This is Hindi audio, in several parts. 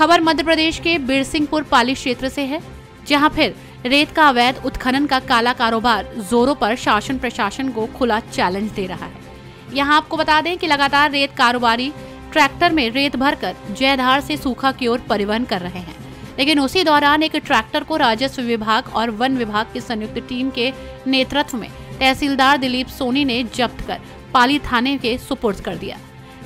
खबर मध्य प्रदेश के बिरसिंहपुर पाली क्षेत्र से है, जहाँ फिर रेत का अवैध उत्खनन का काला कारोबार जोरों पर शासन प्रशासन को खुला चैलेंज दे रहा है। यहाँ आपको बता दें कि लगातार रेत कारोबारी ट्रैक्टर में रेत भरकर जयधार से सूखा की ओर परिवहन कर रहे हैं। लेकिन उसी दौरान एक ट्रैक्टर को राजस्व विभाग और वन विभाग की संयुक्त टीम के नेतृत्व में तहसीलदार दिलीप सोनी ने जब्त कर पाली थाने के सुपुर्द कर दिया।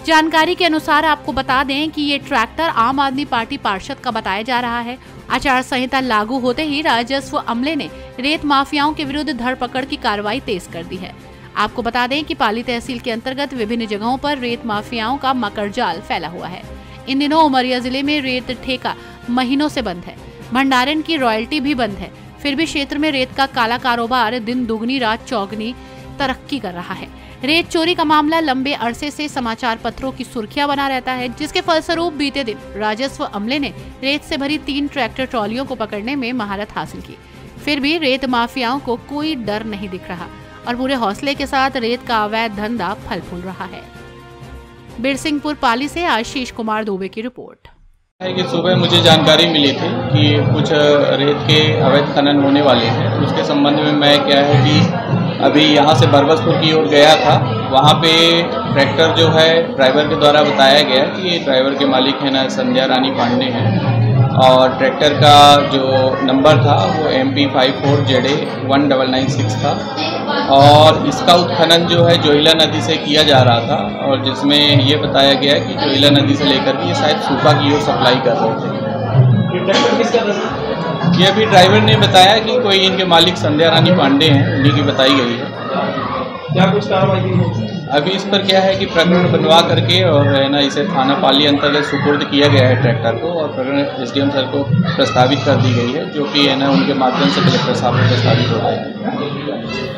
जानकारी के अनुसार आपको बता दें कि ये ट्रैक्टर आम आदमी पार्टी पार्षद का बताया जा रहा है। आचार संहिता लागू होते ही राजस्व अमले ने रेत माफियाओं के विरुद्ध धरपकड़ की कार्रवाई तेज कर दी है। आपको बता दें कि पाली तहसील के अंतर्गत विभिन्न जगहों पर रेत माफियाओं का मकर जाल फैला हुआ है। इन दिनों उमरिया ज़िले में रेत ठेका महीनों से बंद है। भंडारण की रॉयल्टी भी बंद है। फिर भी क्षेत्र में रेत का काला कारोबार दिन दुगनी, रात चौगनी तरक्की कर रहा है। रेत चोरी का मामला लंबे अरसे से समाचार पत्रों की सुर्खियाँ बना रहता है, जिसके फलस्वरूप बीते दिन राजस्व अमले ने रेत से भरी तीन ट्रैक्टर ट्रॉलियों को पकड़ने में महारत हासिल की। फिर भी रेत माफियाओं को कोई डर नहीं दिख रहा और पूरे हौसले के साथ रेत का अवैध धंधा फल फूल रहा है। बिरसिंहपुर पाली से आशीष कुमार दुबे की रिपोर्ट। है कि सुबह मुझे जानकारी मिली थी कि कुछ रेत के अवैध खनन होने वाले हैं। उसके संबंध में मैं क्या है कि अभी यहाँ से बरबसपुर की ओर गया था। वहाँ पे ट्रैक्टर जो है, ड्राइवर के द्वारा बताया गया कि ये ड्राइवर के मालिक है ना, संध्या रानी पांडे हैं। और ट्रैक्टर का जो नंबर था, वो M P five four Z A one double nine six था। और इसका उत्खनन जो है जोहिला नदी से किया जा रहा था। और जिसमें ये बताया गया कि जोहिला नदी से लेकर के ये शायद सूखा की ओर सप्लाई कर रहे थे। ये अभी ड्राइवर ने बताया कि कोई इनके मालिक संध्या रानी पांडे हैं उन्हीं की बताई गई है। क्या कुछ कार्रवाई अभी इस पर क्या है कि प्रकरण बनवा करके और है ना इसे थाना पाली अंतर्गत सुपुर्द किया गया है ट्रैक्टर को और प्रकरण एसडीएम सर को प्रस्तावित कर दी गई है जो कि है ना उनके माध्यम से कलेक्टर साहब को प्रस्तावित हो रहा है।